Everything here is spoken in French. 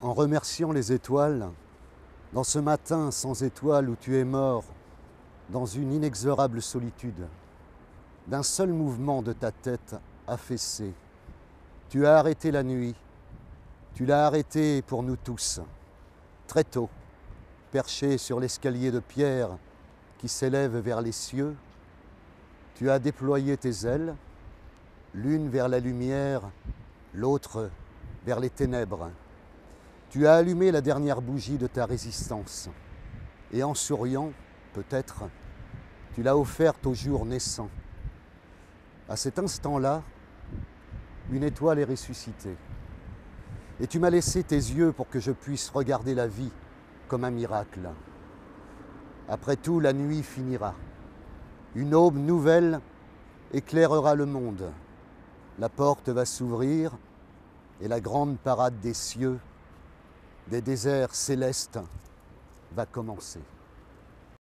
en remerciant les étoiles, dans ce matin sans étoiles où tu es mort, dans une inexorable solitude, d'un seul mouvement de ta tête affaissée, tu as arrêté la nuit, tu l'as arrêté pour nous tous, très tôt, perché sur l'escalier de pierre qui s'élève vers les cieux, tu as déployé tes ailes, l'une vers la lumière, l'autre vers les ténèbres. Tu as allumé la dernière bougie de ta résistance et en souriant, peut-être, tu l'as offerte au jour naissant. À cet instant-là, une étoile est ressuscitée. Et tu m'as laissé tes yeux pour que je puisse regarder la vie comme un miracle. Après tout, la nuit finira. Une aube nouvelle éclairera le monde. La porte va s'ouvrir et la grande parade des cieux des déserts célestes va commencer.